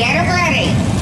Get them ready.